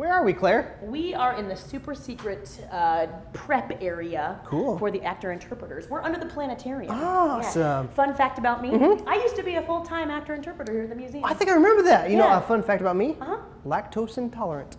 Where are we, Claire? We are in the super secret uh, prep area Cool. for the actor interpreters. We're under the planetarium. Awesome. Mm-hmm. Fun fact about me I used to be a full time actor interpreter here at the museum. I think I remember that. You know, a fun fact about me: Uh-huh. lactose intolerant.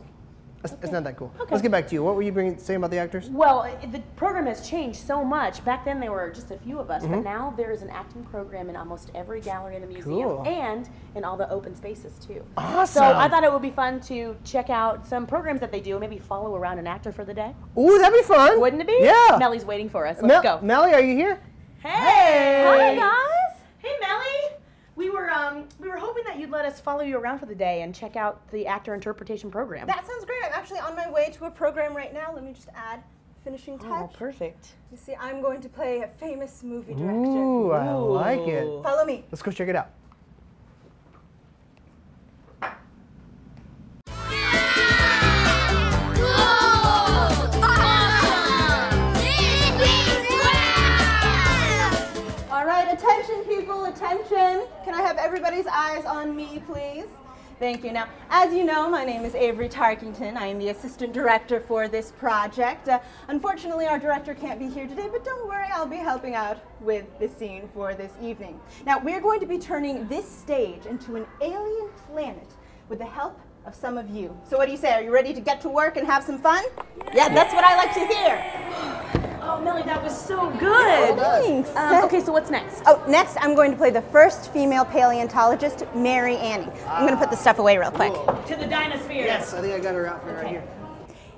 It's, it's not that cool. Okay. Let's get back to you. What were you bringing, saying about the actors? Well, the program has changed so much. Back then, there were just a few of us, Mm-hmm. but now there is an acting program in almost every gallery in the museum Cool. and in all the open spaces too. Awesome. So I thought it would be fun to check out some programs that they do, and maybe follow around an actor for the day. Ooh, that'd be fun. Wouldn't it be? Yeah. Mellie's waiting for us. Let's Mel- go. Mellie, are you here? Hey! Hi, guys! Hey Mellie! We were um we were hoping that you'd let us follow you around for the day and check out the actor interpretation program. That sounds great. I'm actually on my way to a program right now. Let me just add finishing touch. oh, perfect. you see, I'm going to play a famous movie director. Ooh, I like it. Follow me. Let's go check it out. Attention. Can I have everybody's eyes on me, please? Thank you. Now, as you know, my name is Avery Tarkington. I am the assistant director for this project. Uh, unfortunately, our director can't be here today, but don't worry, I'll be helping out with the scene for this evening. Now, we're going to be turning this stage into an alien planet with the help of some of you. So, what do you say? Are you ready to get to work and have some fun? Yeah, that's what I like to hear. Oh Mellie, that was so good. Thanks. Um, okay, so what's next? Oh, next I'm going to play the first female paleontologist, Mary Anning. I'm going to put the stuff away real quick. To the dinosphere. Yes, I think I got her outfit right here.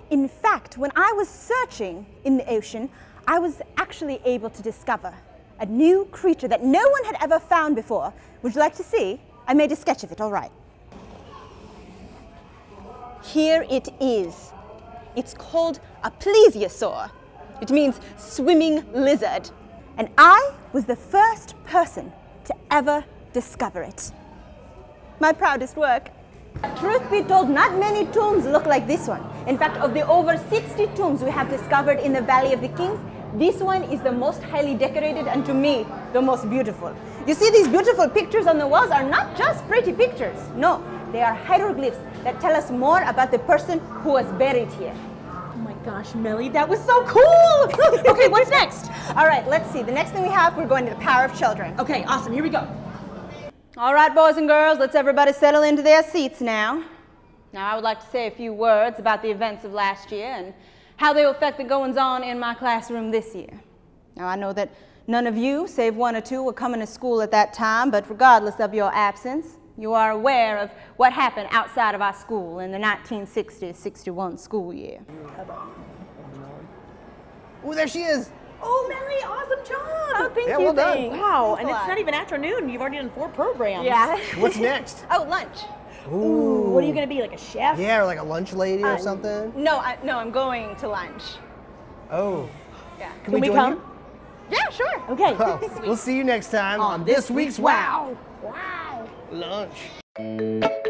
In fact, when I was searching in the ocean, I was actually able to discover a new creature that no one had ever found before. Would you like to see? I made a sketch of it, all right. Here it is. It's called a plesiosaur. It means swimming lizard. And I was the first person to ever discover it. My proudest work. Truth be told, not many tombs look like this one. In fact, of the over 60 tombs we have discovered in the Valley of the Kings, this one is the most highly decorated and to me, the most beautiful. You see, these beautiful pictures on the walls are not just pretty pictures. No, they are hieroglyphs that tell us more about the person who was buried here. Oh my gosh, Mellie, that was so cool. okay, what's next? All right, let's see. The next thing we have, we're going to the power of children. Okay, awesome. Here we go. All right, boys and girls, let's everybody settle into their seats now. Now, I would like to say a few words about the events of last year and how they will affect the goings on in my classroom this year. Now, I know that none of you, save one or two, were coming to school at that time, but regardless of your absence, you are aware of what happened outside of our school in the 1960 61 school year. Ooh, there she is. Oh, Mellie, awesome job. Oh, thank Yeah, you. well done. Wow, Thanks and it's lot. not even afternoon. You've already done four programs. Yeah. What's next? oh, lunch. Ooh, what are you gonna be, like a chef? Yeah, or like a lunch lady or Uh, something. No, I, no, I'm going to lunch. Oh. Yeah. Can, Can we, we join come? you? Yeah, sure. Okay. Well, we'll see you next time on, this week's Wow. Wow. Lunch.